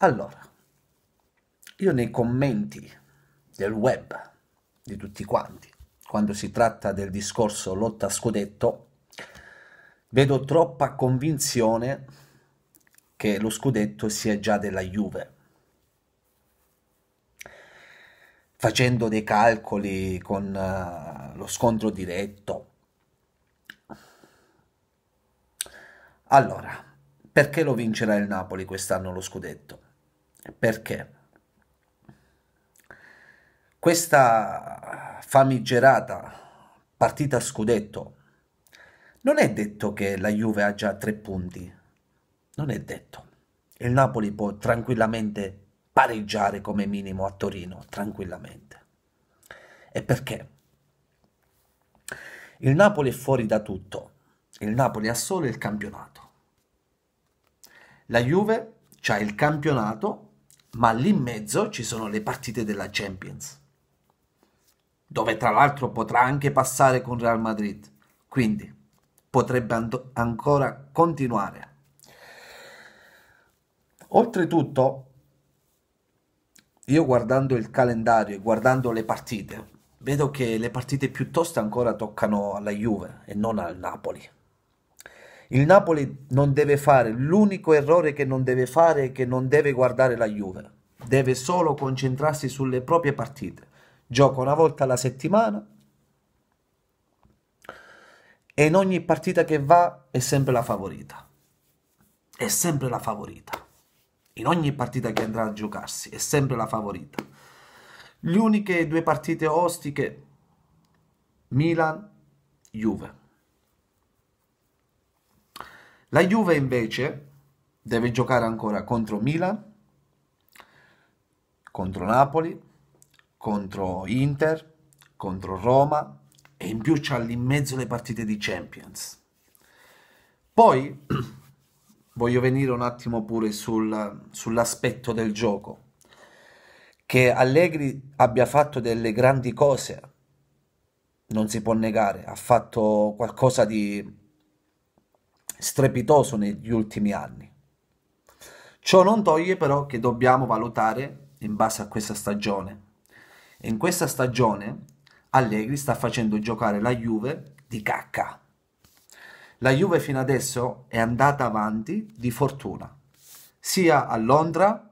Allora, io nei commenti del web di tutti quanti, quando si tratta del discorso lotta scudetto, vedo troppa convinzione che lo scudetto sia già della Juve. Facendo dei calcoli con uh, lo scontro diretto. Allora, perché lo vincerà il Napoli quest'anno lo scudetto? Perché questa famigerata partita scudetto non è detto che la Juve ha già tre punti, non è detto. Il Napoli può tranquillamente pareggiare come minimo a Torino, tranquillamente. E perché? Il Napoli è fuori da tutto, il Napoli ha solo il campionato. La Juve ha il campionato, ma lì in mezzo ci sono le partite della Champions, dove tra l'altro potrà anche passare con Real Madrid. Quindi potrebbe and- ancora continuare. Oltretutto, io guardando il calendario e guardando le partite, vedo che le partite più toste ancora toccano alla Juve e non al Napoli. Il Napoli non deve fare, l'unico errore che non deve fare è che non deve guardare la Juve, deve solo concentrarsi sulle proprie partite. Gioca una volta alla settimana e in ogni partita che va è sempre la favorita. È sempre la favorita. In ogni partita che andrà a giocarsi è sempre la favorita. Le uniche due partite ostiche Milan-Juve. La Juve invece deve giocare ancora contro Milan, contro Napoli, contro Inter, contro Roma e in più c'ha lì in mezzo le partite di Champions. Poi voglio venire un attimo pure sul, sull'aspetto del gioco. Che Allegri abbia fatto delle grandi cose, non si può negare, ha fatto qualcosa di strepitoso negli ultimi anni. Ciò non toglie però che dobbiamo valutare in base a questa stagione. In questa stagione Allegri sta facendo giocare la Juve di cacca. La Juve fino adesso è andata avanti di fortuna, sia a Londra,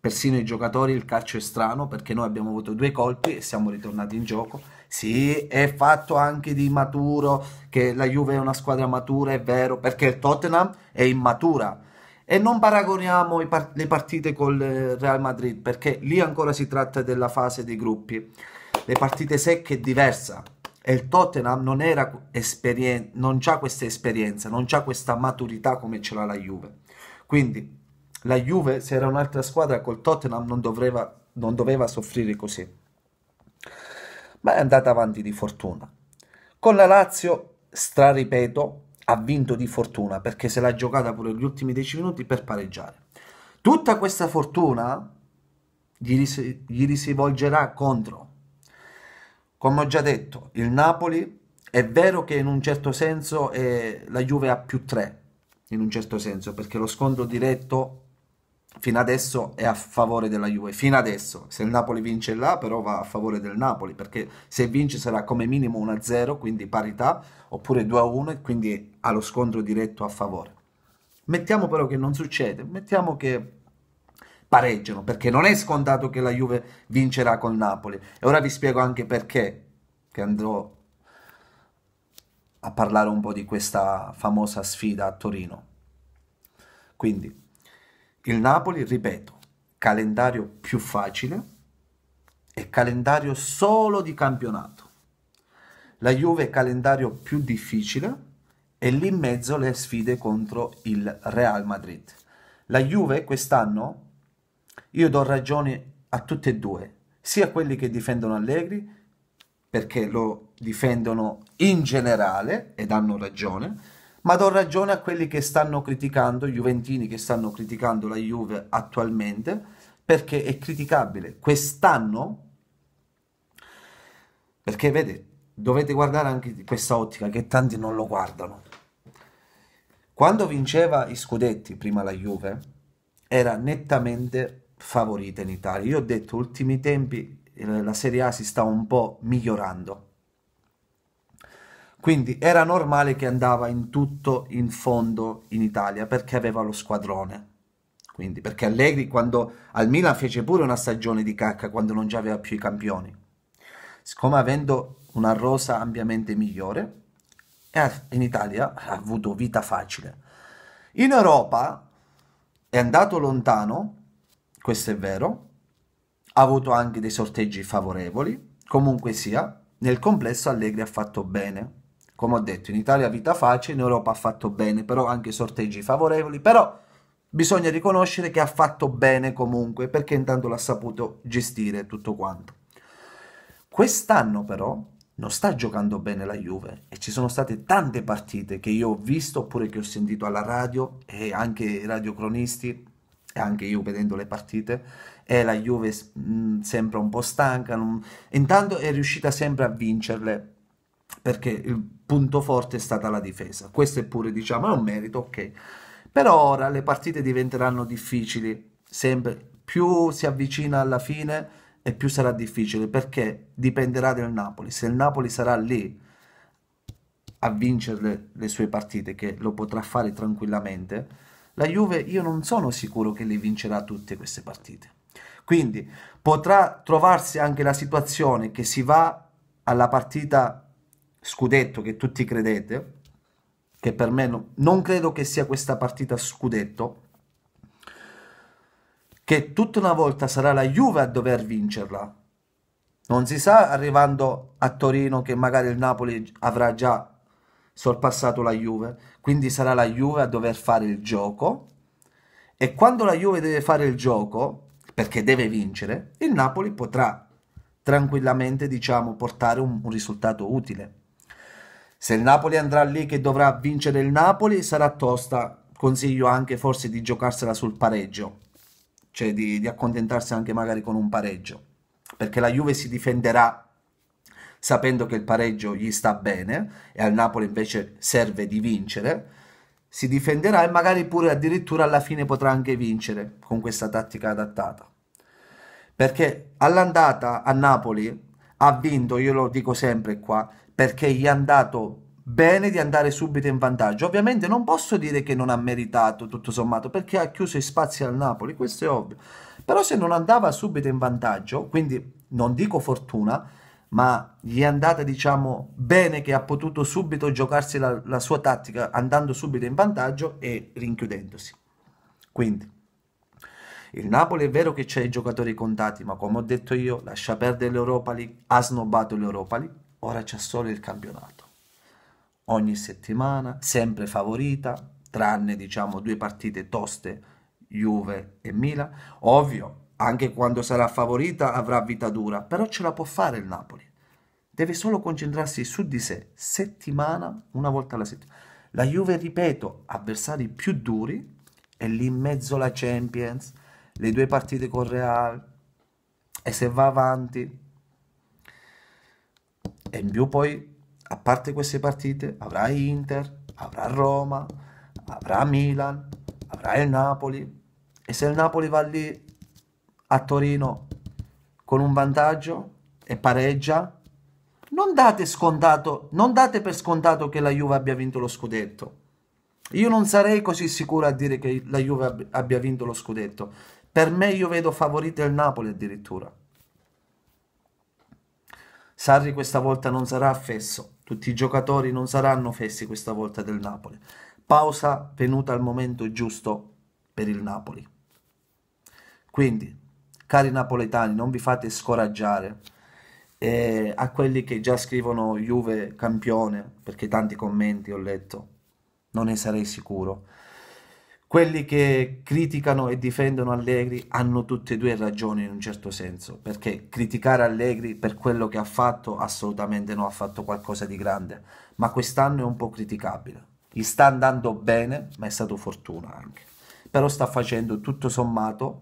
persino i giocatori, il calcio è strano perché noi abbiamo avuto due colpi e siamo ritornati in gioco, sì, è fatto anche di maturo, che la Juve è una squadra matura, è vero, perché il Tottenham è immatura. E non paragoniamo part- le partite col Real Madrid, perché lì ancora si tratta della fase dei gruppi. Le partite secche è diversa. E il Tottenham non, esperien- non ha questa esperienza, non ha questa maturità come ce l'ha la Juve. Quindi la Juve, se era un'altra squadra, col Tottenham non, doveva, non doveva soffrire così ma è andata avanti di fortuna. Con la Lazio, straripeto, ha vinto di fortuna perché se l'ha giocata pure gli ultimi 10 minuti per pareggiare. Tutta questa fortuna gli, ris- gli rivolgerà contro. Come ho già detto, il Napoli è vero che in un certo senso eh, la Juve ha più 3, in un certo senso, perché lo scontro diretto fino adesso è a favore della Juve, fino adesso, se il Napoli vince là però va a favore del Napoli, perché se vince sarà come minimo 1-0, quindi parità, oppure 2-1 e quindi ha lo scontro diretto a favore. Mettiamo però che non succede, mettiamo che pareggiano, perché non è scontato che la Juve vincerà col Napoli. E ora vi spiego anche perché, che andrò a parlare un po' di questa famosa sfida a Torino. Quindi, il Napoli, ripeto, calendario più facile e calendario solo di campionato. La Juve calendario più difficile e lì in mezzo le sfide contro il Real Madrid. La Juve quest'anno io do ragione a tutte e due, sia quelli che difendono Allegri perché lo difendono in generale ed hanno ragione, ma do ragione a quelli che stanno criticando, i Juventini che stanno criticando la Juve attualmente, perché è criticabile. Quest'anno, perché vedete, dovete guardare anche questa ottica che tanti non lo guardano. Quando vinceva i scudetti prima la Juve, era nettamente favorita in Italia. Io ho detto, ultimi tempi eh, la Serie A si sta un po' migliorando. Quindi era normale che andava in tutto in fondo in Italia perché aveva lo squadrone. Quindi, perché Allegri quando al Milan fece pure una stagione di cacca quando non già aveva più i campioni. Siccome avendo una rosa ampiamente migliore, in Italia ha avuto vita facile. In Europa è andato lontano, questo è vero, ha avuto anche dei sorteggi favorevoli, comunque sia, nel complesso Allegri ha fatto bene. Come ho detto, in Italia vita facile, in Europa ha fatto bene, però anche sorteggi favorevoli, però bisogna riconoscere che ha fatto bene comunque, perché intanto l'ha saputo gestire tutto quanto. Quest'anno però non sta giocando bene la Juve e ci sono state tante partite che io ho visto oppure che ho sentito alla radio e anche i radiocronisti e anche io vedendo le partite. E la Juve mh, mm, sembra un po' stanca non... intanto è riuscita sempre a vincerle perché il punto forte è stata la difesa questo è pure diciamo è un merito ok però ora le partite diventeranno difficili sempre più si avvicina alla fine e più sarà difficile perché dipenderà dal Napoli. Se il Napoli sarà lì a vincere le, sue partite, che lo potrà fare tranquillamente, la Juve io non sono sicuro che le vincerà tutte queste partite. Quindi potrà trovarsi anche la situazione che si va alla partita scudetto che tutti credete, che per me no, non credo che sia questa partita scudetto, che tutta una volta sarà la Juve a dover vincerla. Non si sa arrivando a Torino che magari il Napoli avrà già sorpassato la Juve, quindi sarà la Juve a dover fare il gioco e quando la Juve deve fare il gioco, perché deve vincere, il Napoli potrà tranquillamente, diciamo, portare un, un risultato utile. Se il Napoli andrà lì che dovrà vincere il Napoli, sarà tosta. Consiglio anche forse di giocarsela sul pareggio cioè di, di accontentarsi anche magari con un pareggio, perché la Juve si difenderà sapendo che il pareggio gli sta bene e al Napoli invece serve di vincere, si difenderà e magari pure addirittura alla fine potrà anche vincere con questa tattica adattata. Perché all'andata a Napoli ha vinto, io lo dico sempre qua, perché gli è andato bene di andare subito in vantaggio. Ovviamente non posso dire che non ha meritato tutto sommato perché ha chiuso i spazi al Napoli, questo è ovvio. Però se non andava subito in vantaggio, quindi non dico fortuna, ma gli è andata diciamo bene che ha potuto subito giocarsi la, la sua tattica andando subito in vantaggio e rinchiudendosi. Quindi il Napoli è vero che c'è i giocatori contati, ma come ho detto io, lascia perdere l'Europa League, ha snobbato l'Europa League, ora c'è solo il campionato ogni settimana, sempre favorita, tranne diciamo due partite toste, Juve e Milan. Ovvio, anche quando sarà favorita avrà vita dura, però ce la può fare il Napoli. Deve solo concentrarsi su di sé, settimana, una volta alla settimana. La Juve, ripeto, avversari più duri, e lì in mezzo la Champions, le due partite con Real, e se va avanti, e in più poi a parte queste partite, avrà Inter, avrà Roma, avrà Milan, avrà il Napoli. E se il Napoli va lì a Torino con un vantaggio e pareggia, non date, scontato, non date per scontato che la Juve abbia vinto lo scudetto. Io non sarei così sicuro a dire che la Juve abbia vinto lo scudetto. Per me io vedo favorito il Napoli addirittura. Sarri questa volta non sarà affesso. Tutti i giocatori non saranno fessi questa volta del Napoli. Pausa venuta al momento giusto per il Napoli. Quindi, cari napoletani, non vi fate scoraggiare. E a quelli che già scrivono Juve campione, perché tanti commenti ho letto, non ne sarei sicuro. Quelli che criticano e difendono Allegri hanno tutte e due ragioni in un certo senso, perché criticare Allegri per quello che ha fatto assolutamente non ha fatto qualcosa di grande, ma quest'anno è un po' criticabile. Gli sta andando bene, ma è stato fortuna anche. Però sta facendo tutto sommato,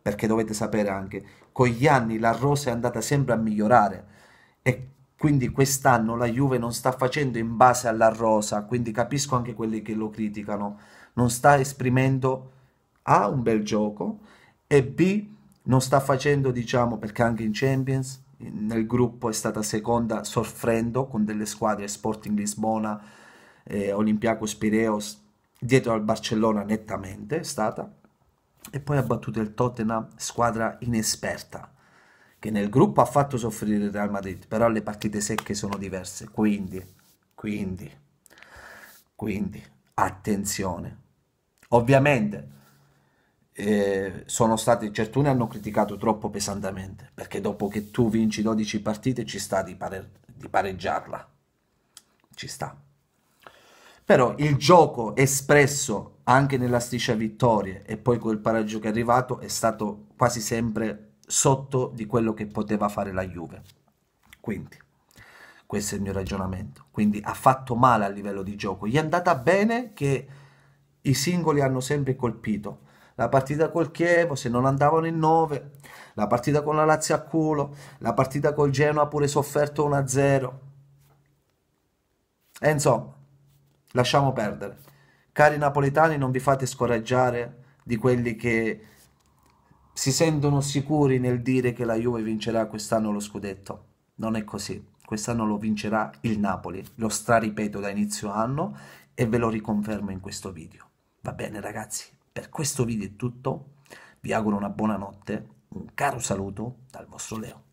perché dovete sapere anche, con gli anni la rosa è andata sempre a migliorare e quindi quest'anno la Juve non sta facendo in base alla rosa, quindi capisco anche quelli che lo criticano non sta esprimendo A un bel gioco e B non sta facendo, diciamo, perché anche in Champions nel gruppo è stata seconda soffrendo con delle squadre Sporting Lisbona, eh, Olympiacos Pireos, dietro al Barcellona nettamente è stata, e poi ha battuto il Tottenham, squadra inesperta, che nel gruppo ha fatto soffrire il Real Madrid, però le partite secche sono diverse, quindi, quindi, quindi, attenzione. Ovviamente eh, sono stati, certuni hanno criticato troppo pesantemente, perché dopo che tu vinci 12 partite ci sta di, pare, di pareggiarla, ci sta. Però il gioco espresso anche nella striscia vittorie e poi col pareggio che è arrivato è stato quasi sempre sotto di quello che poteva fare la Juve. Quindi, questo è il mio ragionamento. Quindi ha fatto male a livello di gioco. Gli è andata bene che i singoli hanno sempre colpito. La partita col Chievo, se non andavano in 9, la partita con la Lazio a culo, la partita col Genoa pure sofferto 1-0. E insomma, lasciamo perdere. Cari napoletani, non vi fate scoraggiare di quelli che si sentono sicuri nel dire che la Juve vincerà quest'anno lo scudetto. Non è così. Quest'anno lo vincerà il Napoli. Lo straripeto da inizio anno e ve lo riconfermo in questo video. Va bene ragazzi, per questo video è tutto. Vi auguro una buona notte, un caro saluto dal vostro Leo.